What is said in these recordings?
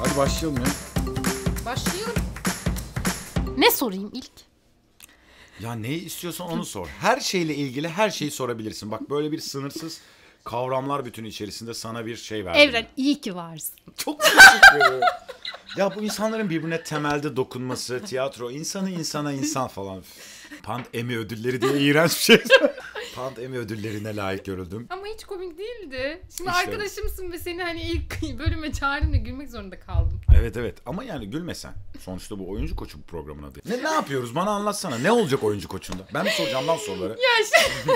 Hadi başlayalım ya. Başlayalım. Ne sorayım ilk? Ya neyi istiyorsan onu sor. Her şeyle ilgili her şeyi sorabilirsin. Bak böyle bir sınırsız kavramlar bütünü içerisinde sana bir şey verdim. Evren iyi ki varsın. Çok teşekkür ederim. Ya bu insanların birbirine temelde dokunması, tiyatro, insanı insana insan falan. Pand Emmy ödülleri diye iğrenç bir şey. Pand Emmy ödüllerine layık görüldüm. Ama hiç komik değildi. Şimdi İşte. arkadaşımsın ve seni hani ilk bölüme çağırdığımda gülmek zorunda kaldım. Evet evet ama yani gülmesen. Sonuçta bu oyuncu koçu bu programın adı. Ne, ne yapıyoruz bana anlatsana. Ne olacak oyuncu koçunda? Ben mi soracağım lan soruları? Ya şey...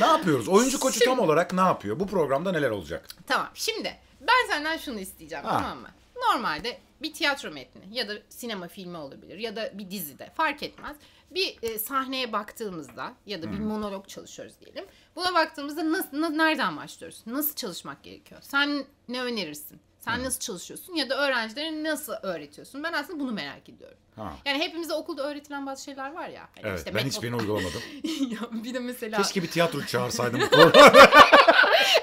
Ne yapıyoruz? Oyuncu koçu tam olarak ne yapıyor? Bu programda neler olacak? tamam şimdi ben senden şunu isteyeceğim Ha. tamam mı? Normalde bir tiyatro metni ya da sinema filmi olabilir ya da bir dizide fark etmez. Bir e, sahneye baktığımızda ya da bir monolog çalışıyoruz diyelim. Buna baktığımızda nasıl, na- nereden başlıyoruz? Nasıl çalışmak gerekiyor? Sen ne önerirsin? Sen nasıl çalışıyorsun ya da öğrencilere nasıl öğretiyorsun? Ben aslında bunu merak ediyorum. Ha. Yani hepimize okulda öğretilen bazı şeyler var ya. Hani Evet işte ben hiçbirini uygulamadım. ya bir de mesela Keşke bir tiyatro çağırsaydım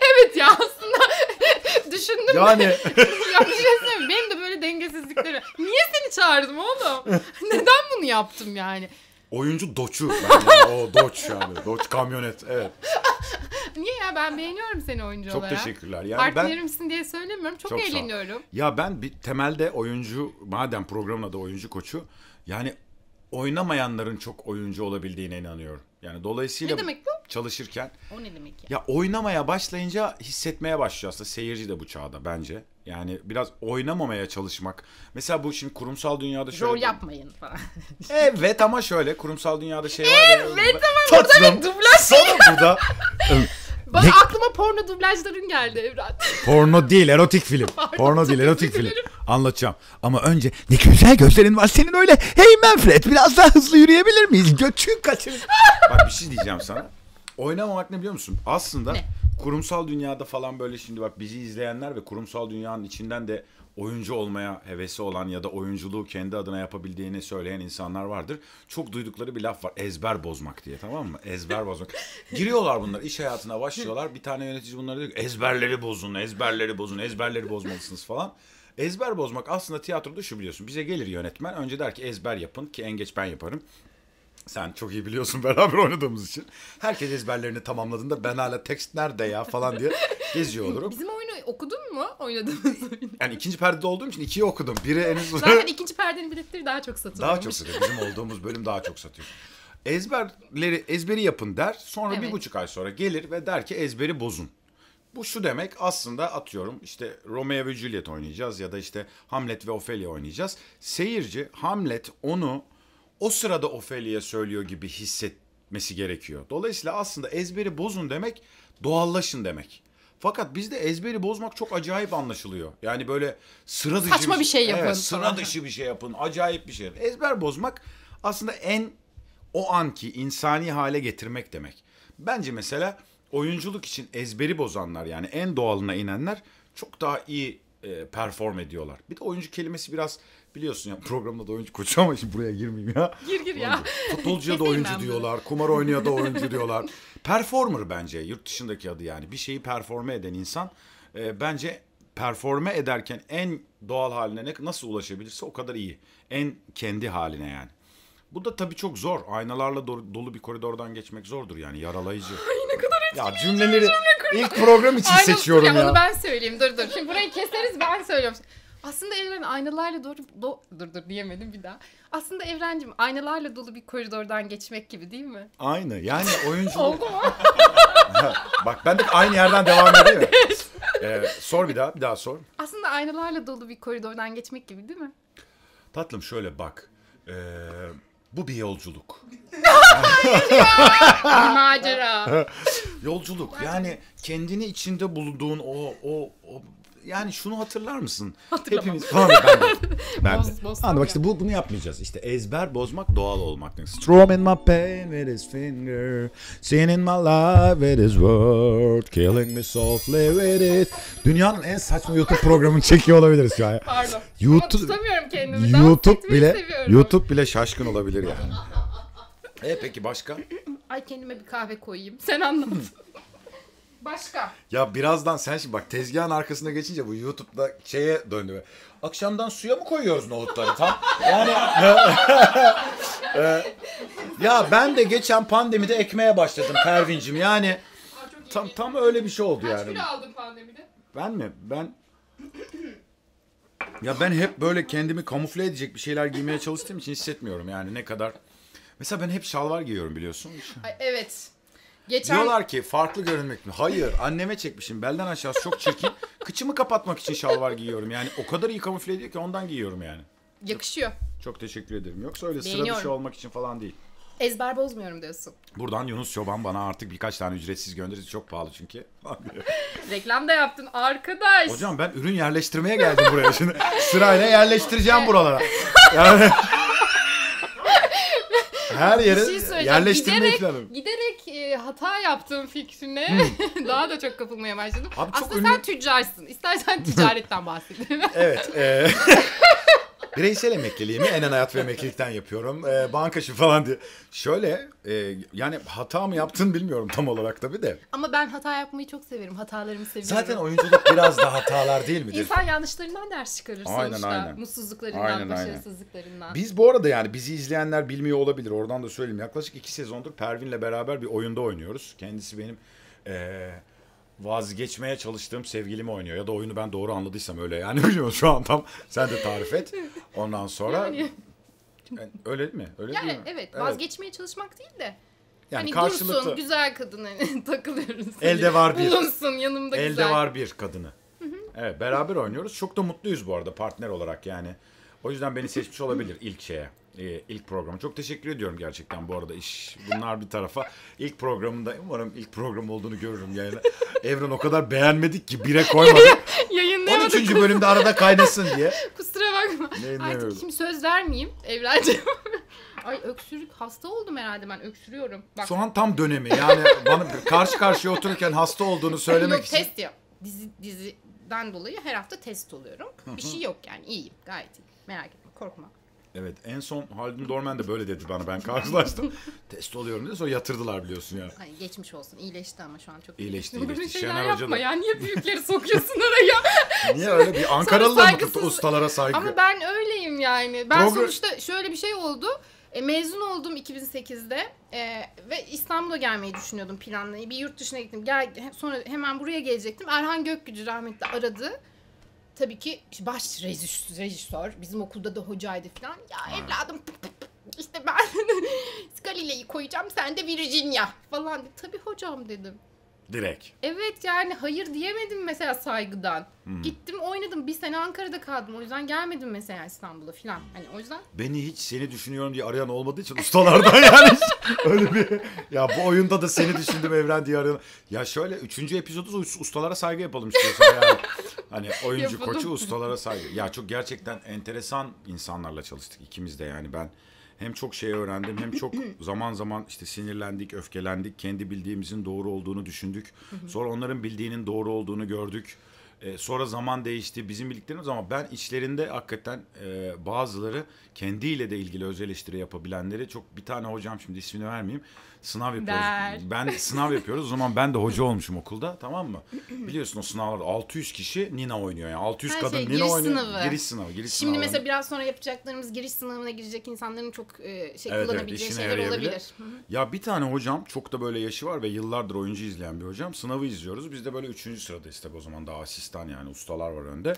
evet ya aslında düşündüm Yani ya bir şey söyleyeyim benim de dengesizlikleri niye seni çağırdım oğlum neden bunu yaptım yani oyuncu doçu. Ben o doç yani. Doç kamyonet. Evet. niye ya ben beğeniyorum seni oyuncu Çok olarak teşekkürler. Yani ben partnerimsin diye söylemiyorum çok, Çok eğleniyorum ya ben bir temelde oyuncu madem programın adı oyuncu koçu yani oynamayanların çok oyuncu olabildiğine inanıyorum. Yani dolayısıyla Ne demek bu? Çalışırken o ne demek ya ya oynamaya başlayınca hissetmeye başlıyor aslında seyirci de bu çağda bence. Yani biraz oynamamaya çalışmak. Mesela bu şimdi kurumsal dünyada şöyle... rol yapmayın falan Evet ama şöyle kurumsal dünyada şey var. ya- Evet ama burada bir dublaj Sana burada bak Ne- aklıma porno dublajların geldi Evren Porno değil erotik film. Pardon, Porno değil erotik film. Anlatacağım. Ama önce ne güzel gözlerin var senin öyle. Hey Manfred biraz daha hızlı yürüyebilir miyiz? Götün kaçır. Bak bir şey diyeceğim sana. Oynamamak ne biliyor musun? Aslında Ne? kurumsal dünyada falan böyle şimdi bak bizi izleyenler ve kurumsal dünyanın içinden de oyuncu olmaya hevesi olan ya da oyunculuğu kendi adına yapabildiğini söyleyen insanlar vardır. Çok duydukları bir laf var. Ezber bozmak diye tamam mı? Ezber bozmak. Giriyorlar bunlar iş hayatına başlıyorlar. Bir tane yönetici bunlara diyor ki ezberleri bozun, ezberleri bozun, ezberleri bozmalısınız falan. Ezber bozmak aslında tiyatroda şu biliyorsun. Bize gelir yönetmen önce der ki ezber yapın ki en geç ben yaparım. Sen çok iyi biliyorsun beraber oynadığımız için. Herkes ezberlerini tamamladığında ben hala tekst nerede ya falan diye geziyor olurum. bizim oyunu okudun mu oynadığımız oyunu Yani ikinci perdede olduğum için ikiyi okudum. Biri henüz zaten ikinci perdenin biletleri daha çok satılıyormuş daha çok satıyor. Bizim olduğumuz bölüm daha çok satıyor. Ezberleri ezberi yapın der. Sonra bir Evet. buçuk ay sonra gelir ve der ki ezberi bozun. Bu şu demek aslında atıyorum işte Romeo ve Juliet oynayacağız ya da işte Hamlet ve Ophelia oynayacağız. Seyirci Hamlet onu o sırada Ophelia'ya söylüyor gibi hissetmesi gerekiyor. Dolayısıyla aslında ezberi bozun demek doğallaşın demek. Fakat bizde ezberi bozmak çok acayip anlaşılıyor. Yani böyle sıra dışı Saçma bir şey yapın Evet, sıra dışı bir şey yapın. Acayip bir şey. Ezber bozmak aslında en o anki insani hale getirmek demek. Bence mesela oyunculuk için ezberi bozanlar yani en doğalına inenler çok daha iyi e, perform ediyorlar. Bir de oyuncu kelimesi biraz biliyorsun ya programda da oyuncu koçu ama şimdi buraya girmeyeyim ya. Gir gir ya. Futbolcuya da oyuncu diyorlar, kumar oynuyor da oyuncu diyorlar. Performer bence yurt dışındaki adı yani. Bir şeyi performe eden insan e, bence performe ederken en doğal haline ne, nasıl ulaşabilirse o kadar iyi. En kendi haline yani. Bu da tabii çok zor. Aynalarla do- dolu bir koridordan geçmek zordur yani yaralayıcı. ne kadar ya cümleleri ilk program için Aynen, seçiyorum ya. Onu ben söyleyeyim. Dur dur. Şimdi burayı keseriz ben söylüyorum. Aslında evren aynalarla doğru... Do, dur dur diyemedim bir daha. Aslında evrencim aynalarla dolu bir koridordan geçmek gibi değil mi? Aynı yani oyunculuk. Oldu mu? Bak ben de aynı yerden devam edeyim? Ee, sor bir daha bir daha sor. Aslında aynalarla dolu bir koridordan geçmek gibi değil mi? Tatlım şöyle bak. Ee, bu bir yolculuk. Bir macera. Yolculuk yani kendini içinde bulduğun o o o yani şunu hatırlar mısın? Hatırlamam. Hepimiz falan ben de. Ben Boz- de. bozsam Anladım, bak işte bu, bunu yapmayacağız. İşte ezber bozmak doğal olmak. demek. Strumming my pain with his finger, singing my life with his word, killing me softly with it. Dünyanın en saçma YouTube programını çekiyor olabiliriz şu an. Pardon. Ama YouTube tutamıyorum kendimi. YouTube bile seviyorum. YouTube bile şaşkın olabilir yani. E peki başka? Ay kendime bir kahve koyayım. Sen anlat. Başka. Ya birazdan sen şimdi bak tezgahın arkasına geçince bu YouTube'da şeye döndü. Akşamdan suya mı koyuyoruz nohutları tam? Yani e, ya ben de geçen pandemide ekmeğe başladım Pervincim. Yani Aa, çok iyi. tam tam öyle bir şey oldu Kaç yani. kilo aldın pandemide? Ben mi? Ben ya ben hep böyle kendimi kamufle edecek bir şeyler giymeye çalıştığım için hissetmiyorum yani ne kadar. Mesela ben hep şalvar giyiyorum biliyorsun. Ay, evet. Geçen Diyorlar ki farklı görünmek mi? Hayır anneme çekmişim belden aşağısı çok çirkin. Kıçımı kapatmak için şalvar giyiyorum yani o kadar iyi kamufle ediyor ki ondan giyiyorum yani. yakışıyor. Çok teşekkür ederim. Yoksa öyle sıra dışı olmak için falan değil. Ezber bozmuyorum diyorsun. Buradan Yunus Çoban bana artık birkaç tane ücretsiz gönderir. Çok pahalı çünkü. Reklam da yaptın arkadaş. Hocam ben ürün yerleştirmeye geldim buraya. Şimdi sırayla yerleştireceğim buralara. Yani her yere bir şey yerleştirmeyi giderek, planım. giderek e, hata yaptığım fikrine daha da çok kapılmaya başladım. Abi Aslında ünlü- sen tüccarsın. İstersen ticaretten bahsedelim. Evet. E, bireysel emekliliğimi Enen Hayat ve Emeklilikten yapıyorum. E, bankacı falan diye. Şöyle e, yani hata mı yaptın bilmiyorum tam olarak tabii de. Ama ben hata yapmayı çok severim. Hatalarımı seviyorum. Zaten oyunculuk biraz da hatalar değil midir? İnsan yanlışlarından ders çıkarır Aynen, sonuçta. aynen. Mutsuzluklarından, Aynen, aynen. başarısızlıklarından. Biz bu arada yani bizi izleyenler bilmiyor olabilir. Oradan da söyleyeyim. Yaklaşık iki sezondur Pervin'le beraber bir oyunda oynuyoruz. Kendisi benim eee, vazgeçmeye çalıştığım sevgilimi oynuyor. Ya da oyunu ben doğru anladıysam öyle yani. Bilmiyorum şu an tam sen de tarif et. Ondan sonra... Yani- Yani öyle değil mi? Öyle Yani değil mi? evet, vazgeçmeye çalışmak değil de. Yani hani karşılıklı. dursun, güzel kadın hani takılıyoruz. Elde Hani var bir. Bulunsun yanımda Elde güzel. var bir kadını. Evet beraber oynuyoruz. Çok da mutluyuz bu arada partner olarak yani. O yüzden beni seçmiş olabilir ilk şeye. e, ilk programı. Çok teşekkür ediyorum gerçekten bu arada iş bunlar bir tarafa. İlk programında umarım ilk program olduğunu görürüm yani. Evren o kadar beğenmedik ki bire koymadık. Yayınlayamadık. 13. bölümde arada kaynasın diye. Kusura bakma. Yayınlayamıyoruz. Artık şimdi söz vermeyeyim Evrenciğim. Ay öksürük hasta oldum herhalde ben öksürüyorum. Bak. Şu an tam dönemi yani bana karşı karşıya otururken hasta olduğunu söylemek yok için. test yap. Dizi, diziden dolayı her hafta test oluyorum. Bir şey yok yani iyiyim gayet iyiyim. Merak etme korkma. Evet en son Haldun Dorman de böyle dedi bana ben karşılaştım. Test oluyorum diye sonra yatırdılar biliyorsun yani. Ay geçmiş olsun iyileşti ama şu an çok İyileşti, Böyle iyileşti. şeyler Şener Hoca yapma da- ya niye büyükleri sokuyorsun oraya? Niye öyle bir Ankaralı mı saygısız- ustalara saygı? Ama ben öyleyim yani. Ben Progr- sonuçta şöyle bir şey oldu. E, mezun oldum 2008'de e, ve İstanbul'a gelmeyi düşünüyordum planlayı. Bir yurt dışına gittim. Gel, he- sonra hemen buraya gelecektim. Erhan Gökgücü rahmetli aradı. Tabii ki baş rejis- rejisör, bizim okulda da hocaydı falan. Ya evladım işte ben Galile'yi koyacağım sen de Virginia falan. Tabii hocam dedim. Direkt. Evet yani hayır diyemedim mesela saygıdan. Hmm. Gittim oynadım bir sene Ankara'da kaldım o yüzden gelmedim mesela İstanbul'a falan. Hani o yüzden Beni hiç seni düşünüyorum diye arayan olmadığı için ustalardan yani hiç öyle bir ya bu oyunda da seni düşündüm Evren diye arayan. Ya şöyle üçüncü epizodu us- ustalara saygı yapalım istiyorsan yani. Hani oyuncu Yapalım. koçu ustalara saygı. Ya çok gerçekten enteresan insanlarla çalıştık ikimiz de yani ben hem çok şey öğrendim hem çok zaman zaman işte sinirlendik, öfkelendik. Kendi bildiğimizin doğru olduğunu düşündük. Sonra onların bildiğinin doğru olduğunu gördük. Ee, sonra zaman değişti. Bizim bildiklerimiz ama ben içlerinde hakikaten e, bazıları kendiyle de ilgili öz eleştiri yapabilenleri çok bir tane hocam şimdi ismini vermeyeyim. Sınav yapıyoruz. Ver. Ben sınav yapıyoruz. O zaman ben de hoca olmuşum okulda tamam mı? Biliyorsun o sınavlarda 600 kişi Nina oynuyor yani. 600 Her kadın şey, Nina giriş oynuyor. sınavı. Giriş sınavı. Giriş Şimdi sınavı. mesela biraz sonra yapacaklarımız giriş sınavına girecek insanların çok e, şey Evet, evet, kullanabileceği işine şeyler olabilir. Ya bir tane hocam çok da böyle yaşı var ve yıllardır oyuncu izleyen bir hocam. Sınavı izliyoruz. Biz de böyle üçüncü sıradayız tabii o zaman daha asistan yani ustalar var önde.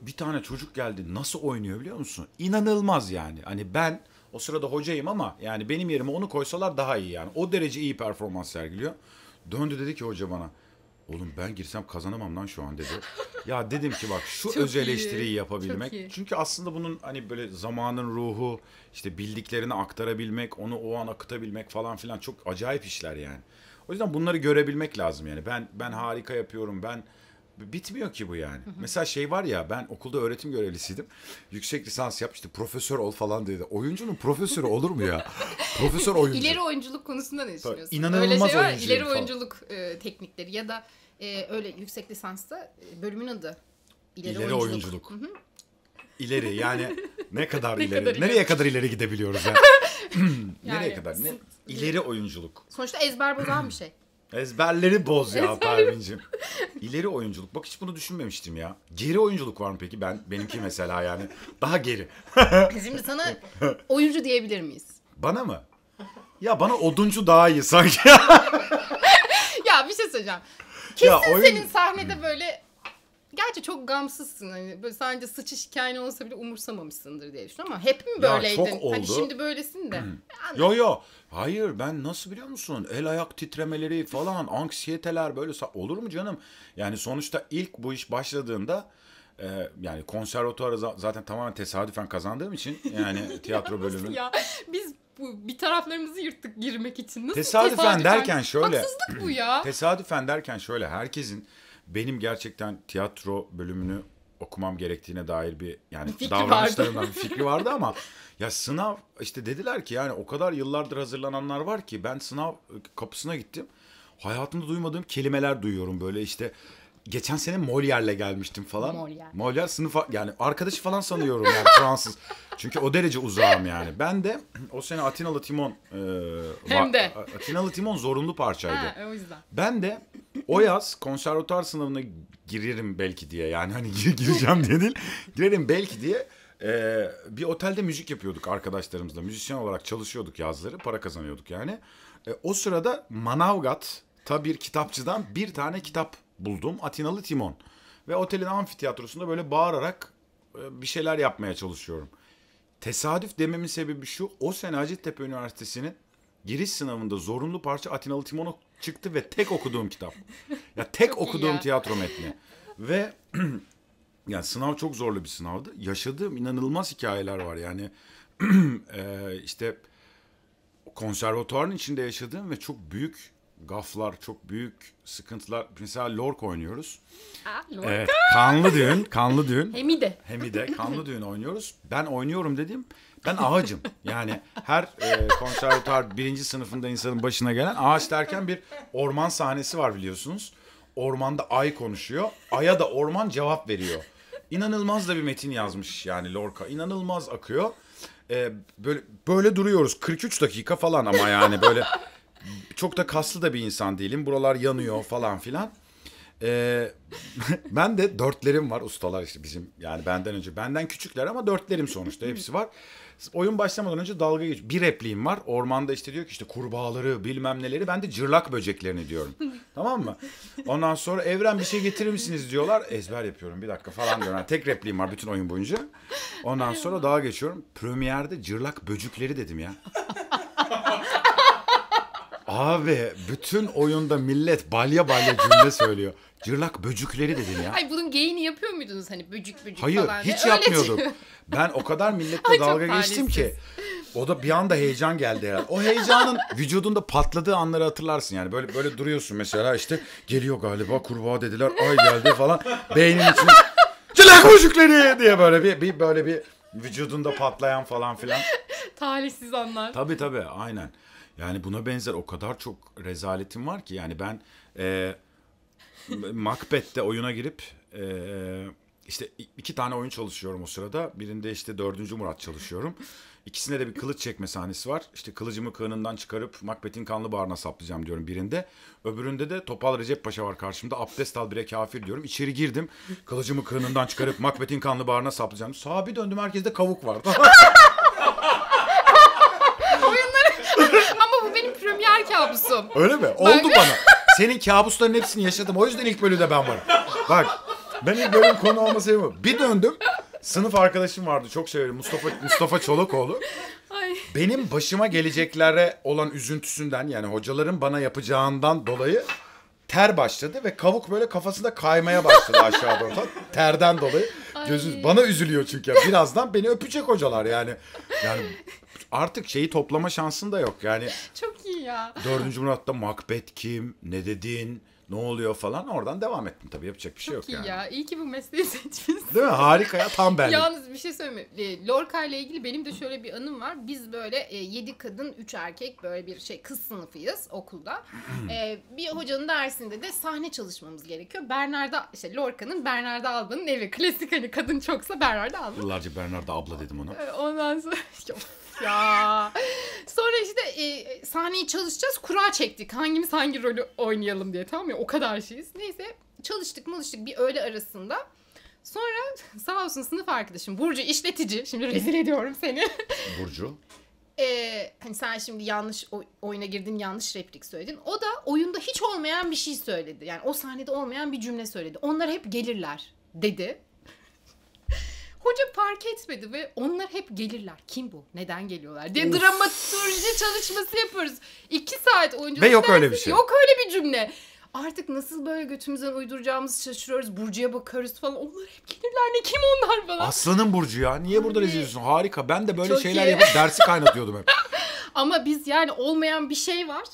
Bir tane çocuk geldi nasıl oynuyor biliyor musun? İnanılmaz yani. Hani ben o sırada hocayım ama yani benim yerime onu koysalar daha iyi yani. O derece iyi performans sergiliyor. Döndü dedi ki hoca bana. Oğlum ben girsem kazanamam lan şu an dedi. Ya dedim ki bak şu Çok öz iyi, eleştiriyi yapabilmek. iyi. Çünkü aslında bunun hani böyle zamanın ruhu, işte bildiklerini aktarabilmek, onu o an akıtabilmek falan filan çok acayip işler yani. O yüzden bunları görebilmek lazım yani. Ben ben harika yapıyorum. Ben bitmiyor ki bu yani. Mesela şey var ya ben okulda öğretim görevlisiydim. Yüksek lisans yapmıştım. Profesör ol falan dedi. Oyuncunun profesörü olur mu ya? Profesör oyuncu. İleri oyunculuk konusunda ne düşünüyorsun? inanılmaz Öyle şey var ileri falan. oyunculuk e, teknikleri ya da e, öyle yüksek lisansta e, bölümün adı. İleri, İleri oyunculuk. oyunculuk. İleri yani ne kadar Ne ileri? kadar ileri? Nereye kadar ileri gidebiliyoruz yani? Nereye Yani kadar? Ne? İleri oyunculuk. Sonuçta ezber bozan bir şey. Ezberleri boz ya Pervin'cim. İleri oyunculuk. Bak hiç bunu düşünmemiştim ya. Geri oyunculuk var mı peki? Ben benimki mesela yani. Daha geri. Şimdi sana oyuncu diyebilir miyiz? Bana mı? Ya bana oduncu daha iyi sanki. Ya bir şey söyleyeceğim. Kesin Ya oyun- senin sahnede böyle Gerçi çok gamsızsın hani böyle sadece sıçış hikayen olsa bile umursamamışsındır diye düşünüyorum ama hep mi Ya böyleydin? çok oldu. Hani şimdi böylesin de. yo yo. Hayır ben nasıl biliyor musun? El ayak titremeleri falan, anksiyeteler böyle olur mu canım? Yani sonuçta ilk bu iş başladığında e, yani konservatuarı za- zaten tamamen tesadüfen kazandığım için yani tiyatro bölümü. Ya biz bu bir taraflarımızı yırttık girmek için. Nasıl Tesadüfen derken şöyle. Haksızlık bu ya. Tesadüfen derken şöyle herkesin benim gerçekten tiyatro bölümünü okumam gerektiğine dair bir yani fikri davranışlarımdan bir fikri vardı ama ya sınav işte dediler ki yani o kadar yıllardır hazırlananlar var ki ben sınav kapısına gittim. Hayatımda duymadığım kelimeler duyuyorum böyle işte geçen sene Molière'le gelmiştim falan. Molière. Molière sınıfa yani arkadaşı falan sanıyorum yani Fransız. Çünkü o derece uzağım yani. Ben de o sene Atinalı Timon e, Hem de. Atinalı Timon zorunlu parçaydı. Ha, o yüzden. Ben de o yaz konservatuar sınavına girerim belki diye yani hani gir- gireceğim diye değil girerim belki diye e, bir otelde müzik yapıyorduk arkadaşlarımızla müzisyen olarak çalışıyorduk yazları para kazanıyorduk yani. E, o sırada Manavgat'ta bir kitapçıdan bir tane kitap buldum Atinalı Timon ve otelin amfiteyatrosunda böyle bağırarak e, bir şeyler yapmaya çalışıyorum. Tesadüf dememin sebebi şu. O sene Hacettepe Üniversitesi'nin giriş sınavında zorunlu parça Atinalı Timon'u çıktı ve tek okuduğum kitap. Ya tek Çok okuduğum ya. tiyatro metni. Ve yani sınav çok zorlu bir sınavdı. Yaşadığım inanılmaz hikayeler var. Yani eee, işte konservatuarın içinde yaşadığım ve çok büyük gaflar, çok büyük sıkıntılar. Mesela Lork oynuyoruz. Lorca. Evet, kanlı düğün, kanlı düğün. Hemi de. Hem de kanlı düğün oynuyoruz. Ben oynuyorum dedim. Ben ağacım. Yani her e, konservatuar birinci sınıfında insanın başına gelen ağaç derken bir orman sahnesi var biliyorsunuz. Ormanda ay konuşuyor. Ay'a da orman cevap veriyor. İnanılmaz da bir metin yazmış yani Lorca. İnanılmaz akıyor. E, böyle böyle duruyoruz 43 dakika falan ama yani böyle çok da kaslı da bir insan değilim. Buralar yanıyor falan filan. Ee, ben de dörtlerim var ustalar işte bizim yani benden önce benden küçükler ama dörtlerim sonuçta hepsi var. Oyun başlamadan önce dalga geç. Bir repliğim var. Ormanda işte diyor ki işte kurbağaları bilmem neleri. Ben de cırlak böceklerini diyorum. tamam mı? Ondan sonra evren bir şey getirir misiniz diyorlar. Ezber yapıyorum bir dakika falan diyorum. Yani tek repliğim var bütün oyun boyunca. Ondan sonra daha geçiyorum. Premierde cırlak böcükleri dedim ya. Abi bütün oyunda millet balya balya cümle söylüyor. Cırlak böcükleri dedim ya. Ay bunun geyini yapıyor muydunuz hani böcük böcük Hayır falan? diye? hiç yapmıyorduk. Ben o kadar milletle Ay, dalga geçtim ki. O da bir anda heyecan geldi herhalde. O heyecanın vücudunda patladığı anları hatırlarsın yani. Böyle böyle duruyorsun mesela işte geliyor galiba kurbağa dediler ay geldi falan. Beynin içine Cırlak böcükleri diye böyle bir, bir böyle bir vücudunda patlayan falan filan. Talihsiz anlar. Tabii tabii aynen. Yani buna benzer o kadar çok rezaletim var ki yani ben e, Macbeth'te oyuna girip e, işte iki tane oyun çalışıyorum o sırada. Birinde işte dördüncü Murat çalışıyorum. İkisinde de bir kılıç çekme sahnesi var. İşte kılıcımı kığınından çıkarıp Macbeth'in kanlı bağrına saplayacağım diyorum birinde. Öbüründe de Topal Recep Paşa var karşımda. Abdest al bire kafir diyorum. İçeri girdim. Kılıcımı kığınından çıkarıp Macbeth'in kanlı bağrına saplayacağım. Sağa bir döndüm herkeste kavuk vardı. Ama bu benim premier kabusum. Öyle mi? Oldu bana. Senin kabusların hepsini yaşadım. O yüzden ilk bölümde ben varım. Bak ben ilk bölüm konu olma sebebim. Bir döndüm. Sınıf arkadaşım vardı. Çok severim. Mustafa Mustafa Çolakoğlu. Ay. Benim başıma geleceklere olan üzüntüsünden yani hocaların bana yapacağından dolayı ter başladı ve kavuk böyle kafasında kaymaya başladı aşağı doğru. Terden dolayı. Gözü Ay. bana üzülüyor çünkü. Birazdan beni öpecek hocalar yani. Yani artık şeyi toplama şansın da yok. Yani Çok iyi ya. Dördüncü Murat'ta Macbeth kim, ne dedin, ne oluyor falan oradan devam ettim tabii yapacak bir şey Çok yok iyi yani. ya. İyi ki bu mesleği seçmişsin. Değil mi? Harika ya tam benlik. Yalnız bir şey söyleyeyim. mi? E, Lorca ile ilgili benim de şöyle bir anım var. Biz böyle e, 7 kadın 3 erkek böyle bir şey kız sınıfıyız okulda. E, bir hocanın dersinde de sahne çalışmamız gerekiyor. Bernarda işte Lorca'nın Bernarda Alba'nın evi. Klasik hani kadın çoksa Bernarda Alba. Yıllarca Bernarda abla dedim ona. E, Ondan sonra ya. Sonra işte e, sahneyi çalışacağız. Kura çektik. Hangimiz hangi rolü oynayalım diye tamam mı? O kadar şeyiz. Neyse çalıştık malıştık bir öğle arasında. Sonra sağ olsun sınıf arkadaşım Burcu işletici. Şimdi rezil ediyorum seni. Burcu. Ee, hani sen şimdi yanlış oy- oyuna girdin yanlış replik söyledin. O da oyunda hiç olmayan bir şey söyledi. Yani o sahnede olmayan bir cümle söyledi. Onlar hep gelirler dedi. Hoca fark etmedi ve onlar hep gelirler. Kim bu? Neden geliyorlar? diye dramaturji çalışması yapıyoruz. İki saat oyuncu Ve yok öyle bir şey. Yok öyle bir cümle. Artık nasıl böyle götümüzden uyduracağımızı şaşırıyoruz. Burcu'ya bakıyoruz falan. Onlar hep gelirler. Ne kim onlar falan. Aslanın Burcu ya. Niye burada rezil ediyorsun? Harika. Ben de böyle Çok şeyler iyi. yapıp dersi kaynatıyordum hep. Ama biz yani olmayan bir şey var.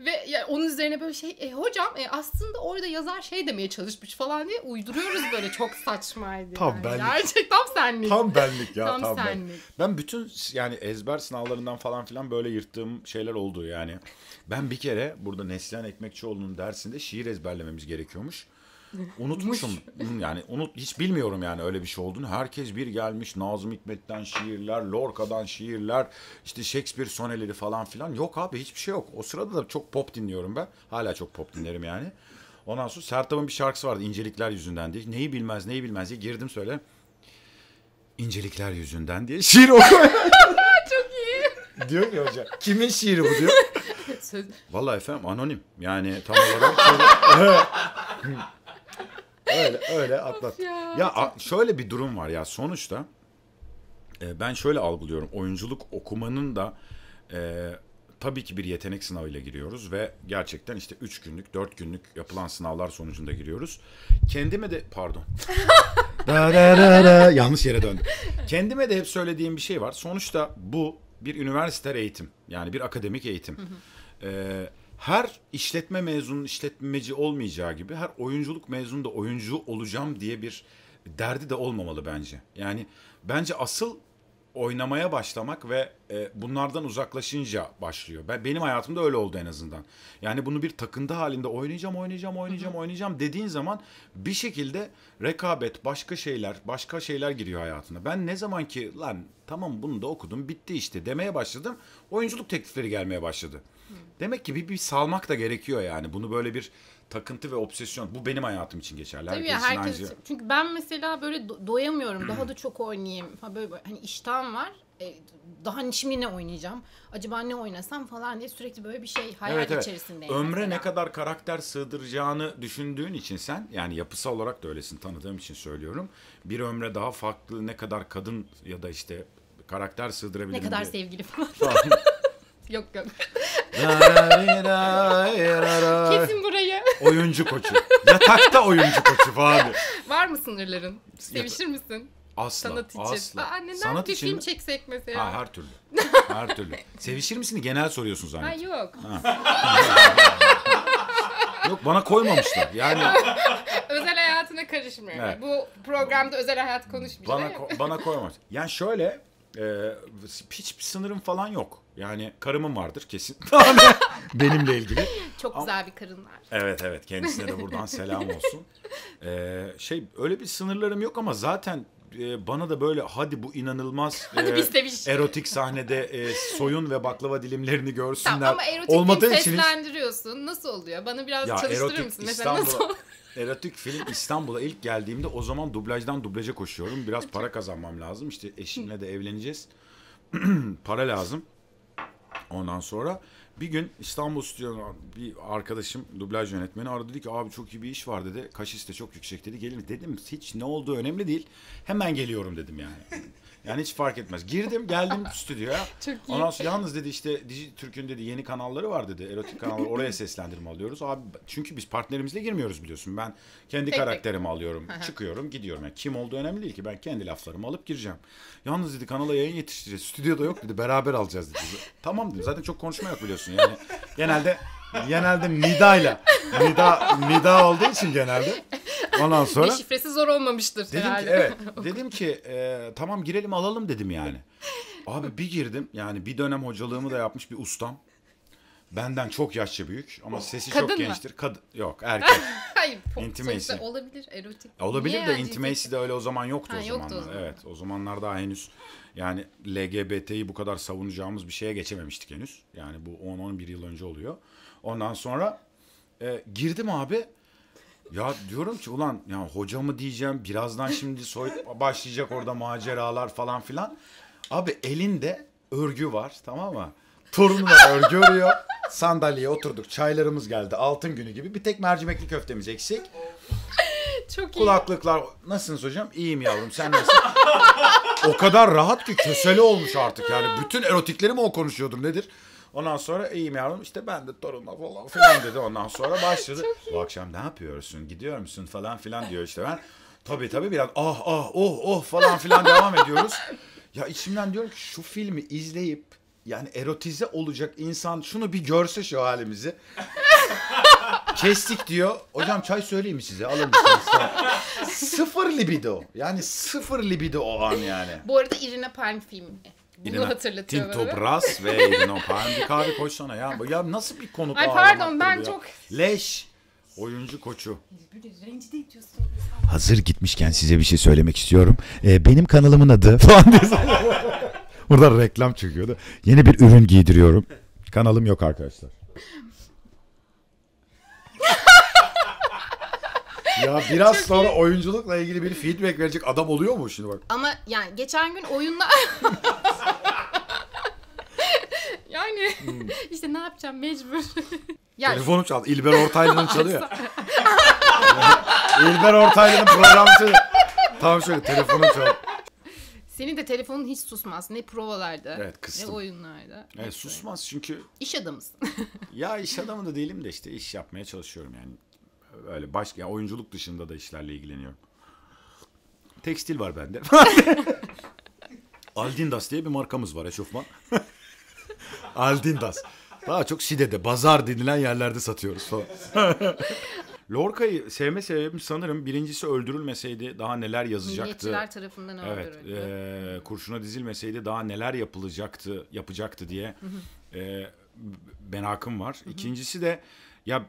Ve ya onun üzerine böyle şey e, hocam e, aslında orada yazar şey demeye çalışmış falan diye uyduruyoruz böyle çok saçmaydı. Tam yani. benlik. Gerçek tam senlik. Tam benlik ya. Tam Tam, ben. senlik. Ben bütün yani ezber sınavlarından falan filan böyle yırttığım şeyler oldu yani. Ben bir kere burada Neslihan Ekmekçioğlu'nun dersinde şiir ezberlememiz gerekiyormuş. Unutmuşum. yani unut hiç bilmiyorum yani öyle bir şey olduğunu. Herkes bir gelmiş Nazım Hikmet'ten şiirler, Lorca'dan şiirler, işte Shakespeare soneleri falan filan. Yok abi hiçbir şey yok. O sırada da çok pop dinliyorum ben. Hala çok pop dinlerim yani. Ondan sonra Sertab'ın bir şarkısı vardı incelikler yüzünden diye. Neyi bilmez neyi bilmez diye girdim söyle. İncelikler yüzünden diye şiir okuyor. Çok iyi. diyor ki hoca. Kimin şiiri bu diyor. Vallahi efendim anonim. Yani tam olarak öyle öyle atlat. ya, Ya a- şöyle bir durum var ya sonuçta e, ben şöyle algılıyorum. Oyunculuk okumanın da e, tabii ki bir yetenek sınavıyla giriyoruz ve gerçekten işte 3 günlük, 4 günlük yapılan sınavlar sonucunda giriyoruz. Kendime de pardon. Da da da da. Yanlış yere döndüm. Kendime de hep söylediğim bir şey var. Sonuçta bu bir üniversite eğitim. Yani bir akademik eğitim. Ee, her işletme mezunu işletmeci olmayacağı gibi her oyunculuk mezunu da oyuncu olacağım diye bir derdi de olmamalı bence. Yani bence asıl oynamaya başlamak ve e, bunlardan uzaklaşınca başlıyor. Ben benim hayatımda öyle oldu en azından. Yani bunu bir takıntı halinde oynayacağım, oynayacağım, oynayacağım, oynayacağım dediğin zaman bir şekilde rekabet, başka şeyler, başka şeyler giriyor hayatına. Ben ne zaman ki lan tamam bunu da okudum, bitti işte demeye başladım. Oyunculuk teklifleri gelmeye başladı. Demek ki bir, bir salmak da gerekiyor yani. Bunu böyle bir takıntı ve obsesyon. Bu benim hayatım için geçerli. Tabii ya Herkesin herkes aynı- için. Çünkü ben mesela böyle do- doyamıyorum. Daha da çok oynayayım. Ha böyle, böyle hani iştahım var. E, daha şimdi ne oynayacağım? Acaba ne oynasam falan diye sürekli böyle bir şey hayal Evet evet. içerisindeyim. Ömre mesela. ne kadar karakter sığdıracağını düşündüğün için sen yani yapısal olarak da öylesin tanıdığım için söylüyorum. Bir ömre daha farklı ne kadar kadın ya da işte karakter sığdırabilirim Ne kadar diye. sevgili falan. yok yok. Kesin burayı. oyuncu koçu. Yatakta oyuncu koçu falan. Var mı sınırların? Sevişir misin? Asla. Sanat için. Asla. Aa, neden Sanat bir için film mi? çeksek mesela? Ha, her türlü. Her türlü. Sevişir misin? Genel soruyorsun Ha, zannettim. yok. Yok bana koymamışlar. Yani Özel hayatına karışmıyorum. Evet. Bu programda özel hayat konuşmayacağız. bana ko- bana koymamış. Yani şöyle e, hiçbir sınırım falan yok. Yani karımın vardır kesin. Benimle ilgili. Çok güzel bir karın var. Evet evet kendisine de buradan selam olsun. Ee, şey öyle bir sınırlarım yok ama zaten e, bana da böyle hadi bu inanılmaz Hadi e, seviş. erotik sahnede e, soyun ve baklava dilimlerini görsünler. Tamam ama erotik Olmadığı için hiç- seslendiriyorsun. Nasıl oluyor? Bana biraz Ya çalıştırır erotik mısın? Mesela nasıl İstanbul'a erotik film İstanbul'a ilk geldiğimde o zaman dublajdan dublaja koşuyorum. Biraz para kazanmam lazım. İşte eşimle de evleneceğiz. para lazım. Ondan sonra bir gün İstanbul Stüdyo'da bir arkadaşım dublaj yönetmeni aradı dedi ki abi çok iyi bir iş var dedi. Kaşis de çok yüksek dedi. Gelin dedim hiç ne olduğu önemli değil. Hemen geliyorum dedim yani. Yani hiç fark etmez. Girdim geldim stüdyoya. Çok iyi. Ondan sonra yalnız dedi işte Dijitürk'ün dedi yeni kanalları var dedi. Erotik kanalları oraya seslendirme alıyoruz. Abi çünkü biz partnerimizle girmiyoruz biliyorsun. Ben kendi Tek tek. karakterimi alıyorum. çıkıyorum gidiyorum. Yani kim olduğu önemli değil ki. Ben kendi laflarımı alıp gireceğim. Yalnız dedi kanala yayın yetiştireceğiz. Stüdyoda yok dedi. Beraber alacağız dedi. tamam dedim. Zaten çok konuşma yok biliyorsun. Yani genelde genelde nidayla nida nida olduğu için genelde. Ondan sonra Bir şifresi zor olmamıştır Dedim ki herhalde. evet. Dedim ki e, tamam girelim alalım dedim yani. Abi bir girdim yani bir dönem hocalığımı da yapmış bir ustam. Benden çok yaşça büyük ama sesi Kadın çok mı? gençtir. Kadın yok erkek. Hayır. Intimacy. olabilir erotik. Olabilir Niye de yani intimacy de öyle o zaman yoktu Ha, o yoktu o zamanlar. zaman. Evet o zamanlar daha henüz yani LGBT'yi bu kadar savunacağımız bir şeye geçememiştik henüz. Yani bu 10-11 yıl önce oluyor. Ondan sonra e, girdim abi. Ya diyorum ki ulan ya hoca mı diyeceğim birazdan şimdi soy başlayacak orada maceralar falan filan. Abi elinde örgü var tamam mı? Torununa örgü örüyor. Sandalyeye oturduk. Çaylarımız geldi. Altın günü gibi. Bir tek mercimekli köftemiz eksik. Çok iyi. Kulaklıklar nasılsınız hocam? İyiyim yavrum sen nasılsın? o kadar rahat ki köseli olmuş artık yani. Bütün erotikleri mi o konuşuyordur nedir? Ondan sonra iyiyim yavrum işte ben de torunla falan filan dedi. Ondan sonra başladı. Bu akşam ne yapıyorsun? Gidiyor musun falan filan diyor işte ben. Tabii tabii biraz ah ah oh oh falan filan devam ediyoruz. Ya içimden diyorum ki şu filmi izleyip yani erotize olacak insan şunu bir görse şu halimizi. Kestik diyor. Hocam çay söyleyeyim mi size? Alır mısınız? sıfır libido. Yani sıfır libido o an yani. Bu arada Irina Palm filmi. Bunu hatırlatıyor Tinto bana. Brass ve Irina Palm. Bir kahve koysana ya. Ya nasıl bir konuk Ay pardon, ben ya? çok- Leş. Oyuncu koçu. Hazır gitmişken size bir şey söylemek istiyorum. Ee, benim kanalımın adı falan diye. Burada reklam çıkıyordu. Yeni bir ürün giydiriyorum. Kanalım yok arkadaşlar. Ya biraz sonra oyunculukla ilgili bir feedback verecek adam oluyor mu şimdi bak? Ama yani geçen gün oyunla... yani Hmm. işte ne yapacağım mecbur. ya Telefonum çaldı. İlber Ortaylı'nın çalıyor. İlber Ortaylı'nın programı çalıyor. Tam şöyle telefonum çaldı. senin de telefonun hiç susmaz. Ne provalarda Evet, ne kıstım. oyunlarda. Evet, susmaz çünkü. İş adamısın. ya iş adamı da değilim de işte iş yapmaya çalışıyorum yani. Öyle başka yani oyunculuk dışında da işlerle ilgileniyorum. Tekstil var bende. Aldindas diye bir markamız var eşofman. Aldindas. Daha çok Side'de, bazar denilen yerlerde satıyoruz falan. Lorca'yı sevme sebebim sanırım birincisi öldürülmeseydi daha neler yazacaktı. Milliyetçiler tarafından Evet, öldürüldü. e, kurşuna dizilmeseydi daha neler yapılacaktı, yapacaktı diye e, merakım var. İkincisi de ya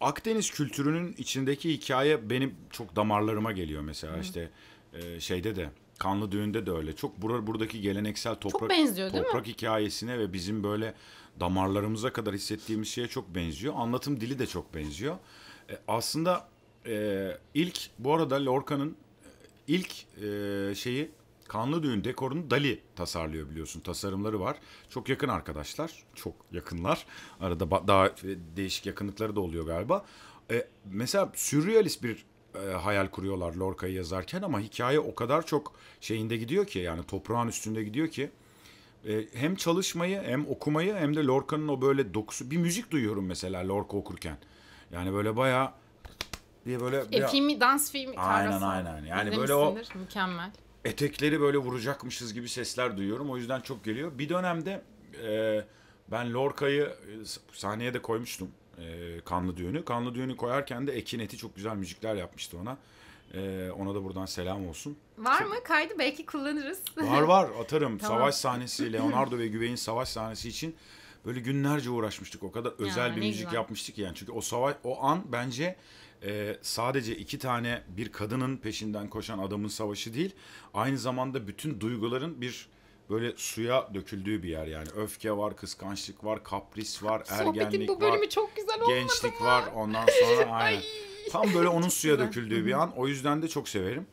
Akdeniz kültürünün içindeki hikaye benim çok damarlarıma geliyor mesela işte e, şeyde de Kanlı Düğün'de de öyle. Çok bura, buradaki geleneksel toprak benziyor, değil mi? hikayesine ve bizim böyle damarlarımıza kadar hissettiğimiz şeye çok benziyor. Anlatım dili de çok benziyor. E, aslında e, ilk bu arada Lorca'nın ilk e, şeyi Kanlı Düğün dekorunu Dali tasarlıyor biliyorsun. Tasarımları var. Çok yakın arkadaşlar. Çok yakınlar. Arada daha e, değişik yakınlıkları da oluyor galiba. E, mesela sürrealist bir e, hayal kuruyorlar Lorca'yı yazarken ama hikaye o kadar çok şeyinde gidiyor ki yani toprağın üstünde gidiyor ki e, hem çalışmayı hem okumayı hem de Lorca'nın o böyle dokusu bir müzik duyuyorum mesela Lorca okurken. Yani böyle bayağı diye böyle E, bir- filmi, dans filmi. Aynen, aynen. Yani böyle o- Mükemmel. Etekleri böyle vuracakmışız gibi sesler duyuyorum. O yüzden çok geliyor. Bir dönemde e, ben Lorca'yı e, sahneye de koymuştum. E, Kanlı Düğünü. Kanlı Düğünü koyarken de Ekin Eti çok güzel müzikler yapmıştı ona. E, ona da buradan selam olsun. Var mı? Kaydı belki kullanırız. Var var atarım. Tamam. Savaş sahnesi Leonardo ve Güvey'in savaş sahnesi için böyle günlerce uğraşmıştık. O kadar özel bir ne müzik güzel. yapmıştık yani. Çünkü o savaş o an bence e, sadece iki tane bir kadının peşinden koşan adamın savaşı değil. Aynı zamanda bütün duyguların bir böyle suya döküldüğü bir yer yani. Öfke var, kıskançlık var, kapris var, Sohbetin ergenlik bu bölümü var çok güzel gençlik mı? var ondan sonra aynen. Tam böyle onun suya güzel. döküldüğü bir an. O yüzden de çok severim.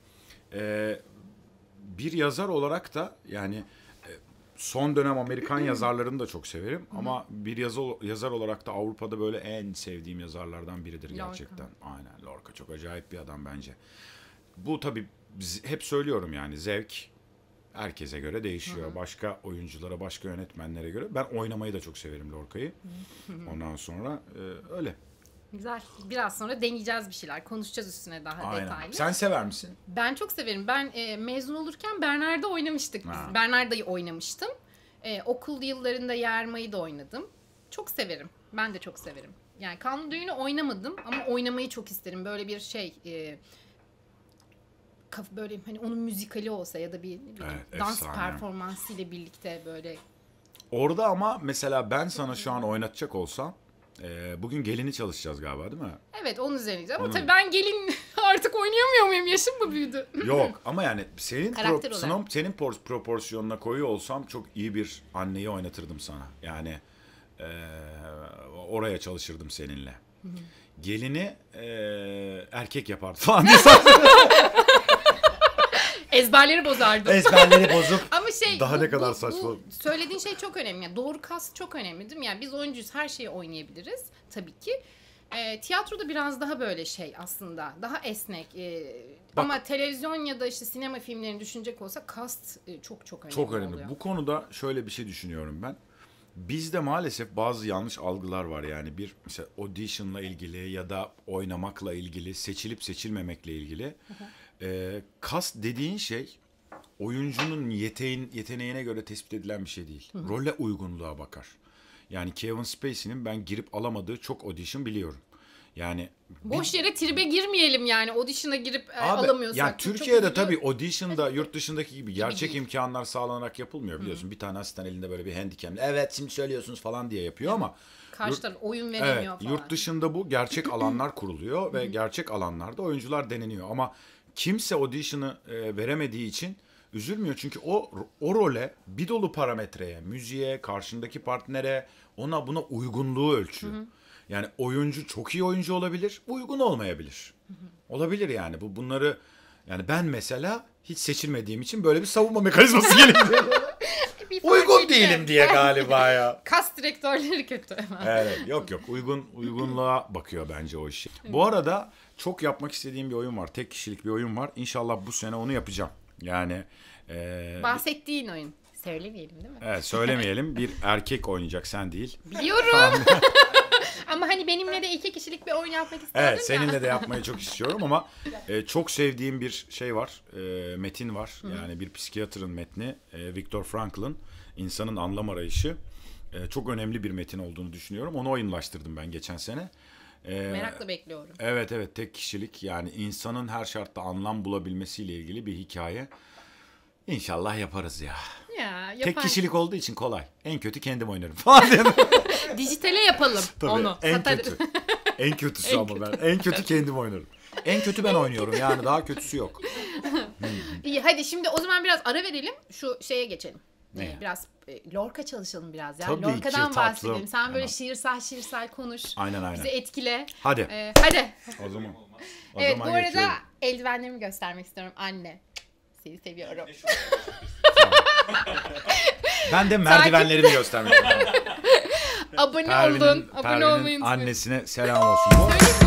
Ee, bir yazar olarak da yani son dönem Amerikan yazarlarını da çok severim. Ama bir yazı, yazar olarak da Avrupa'da böyle en sevdiğim yazarlardan biridir Lorca. gerçekten. Aynen Lorca çok acayip bir adam bence. Bu tabii hep söylüyorum yani zevk herkese göre değişiyor. Başka oyunculara, başka yönetmenlere göre. Ben oynamayı da çok severim Lorca'yı. Ondan sonra e, öyle. Güzel. Biraz sonra deneyeceğiz bir şeyler. Konuşacağız üstüne daha Aynen. detaylı. Sen sever misin? Ben çok severim. Ben e, mezun olurken Bernard'da oynamıştık biz. Ha. Bernard'da'yı oynamıştım. E, okul yıllarında Yerma'yı da oynadım. Çok severim. Ben de çok severim. Yani Kanlı Düğünü oynamadım ama oynamayı çok isterim. Böyle bir şey e, böyle hani onun müzikali olsa ya da bir bileyim, Evet, dans efsane. performansı ile birlikte böyle Orada ama mesela ben sana şu an oynatacak olsam e, bugün gelini çalışacağız galiba değil mi? Evet onun üzerine. Ama Onun- tabii ben gelin artık oynayamıyor muyum? Yaşım mı büyüdü? Yok ama yani senin Karakter pro- olarak. sınav- senin por- proporsiyonuna koyuyor olsam çok iyi bir anneyi oynatırdım sana. Yani e, oraya çalışırdım seninle. Gelini e, erkek yapardı falan diye Ezberleri bozardım. ezberleri bozuk. Ama şey Daha bu- ne kadar bu- saçma. Bu söylediğin şey çok önemli. Yani doğru kas çok önemli değil mi? Yani biz oyuncuyuz her şeyi oynayabiliriz tabii ki. E, tiyatroda biraz daha böyle şey aslında. Daha esnek. E, Bak- ama televizyon ya da işte sinema filmlerini düşünecek olsa kast e, çok çok önemli Çok önemli. oluyor. Bu konuda şöyle bir şey düşünüyorum ben. Bizde maalesef bazı yanlış algılar var yani bir mesela audition'la ilgili ya da oynamakla ilgili, seçilip seçilmemekle ilgili. Ee, cast dediğin şey oyuncunun yeteğin, yeteneğine göre tespit edilen bir şey değil. Role uygunluğa bakar. Yani Kevin Spacey'nin ben girip alamadığı çok audition biliyorum. Yani Boş yere tribe girmeyelim yani. Audition'a girip e, Abi, alamıyorsak. Yani Türkiye'de tabii audition'da yurt dışındaki gibi gerçek değil. imkanlar sağlanarak yapılmıyor biliyorsun. Bir tane asistan elinde böyle bir handicam'le evet şimdi söylüyorsunuz falan diye yapıyor ama Karşı yurt- taraf oyun evet veremiyor falan. yurt dışında bu gerçek alanlar kuruluyor ve gerçek alanlarda oyuncular deneniyor ama kimse audition'ı e, veremediği için üzülmüyor çünkü o o role bir dolu parametreye, müziğe, karşındaki partnere, ona buna uygunluğu ölçüyor. Yani oyuncu çok iyi oyuncu olabilir, uygun olmayabilir. Olabilir yani. Bu bunları yani ben mesela hiç seçilmediğim için böyle bir savunma mekanizması fark uygun değilim diye galiba ya. Kas direktörleri kötü. Evet, yok yok uygun uygunluğa bakıyor bence o işi. Bu arada çok yapmak istediğim bir oyun var. Tek kişilik bir oyun var. İnşallah bu sene onu yapacağım. Yani e, Bahsettiğin oyun. Söylemeyelim değil mi? evet söylemeyelim. Bir erkek oynayacak sen değil. Biliyorum. Ama hani benimle de iki kişilik bir oyun yapmak isterdim Evet ya. seninle de yapmayı çok istiyorum ama e, çok sevdiğim bir şey var. E, metin var. Yani bir psikiyatrın metni. E, Viktor Frankl'ın İnsanın Anlam Arayışı. E, çok önemli bir metin olduğunu düşünüyorum. Onu oyunlaştırdım ben geçen sene. E, Merakla bekliyorum. Evet evet tek kişilik yani insanın her şartta anlam bulabilmesiyle ilgili bir hikaye. İnşallah yaparız ya. Ya Tek yapar. kişilik olduğu için kolay. En kötü kendim oynarım falan. Dijitale yapalım Tabii, onu. en Satarız. kötü. En kötüsü En ama ben. En kötü kendim oynarım. En kötü ben oynuyorum yani daha kötüsü yok. İyi hadi şimdi o zaman biraz ara verelim. Şu şeye geçelim. Neye? Ee, Biraz e, Lorca çalışalım biraz ya. Tabii ki, Lorca'dan tatlım. bahsedelim. Sen böyle Hemen. şiirsel şiirsel konuş. Aynen aynen. Bizi etkile. Hadi Ee, hadi. o zaman. O evet bu zaman arada geçiyorum. eldivenlerimi göstermek istiyorum. Anne. Seni seviyorum. Ben de merdivenlerimi göstermek istiyorum. Abone Pervin'in- olun. Abone Pervin'in olmayı unutmayın. annesine selam olsun. Mi?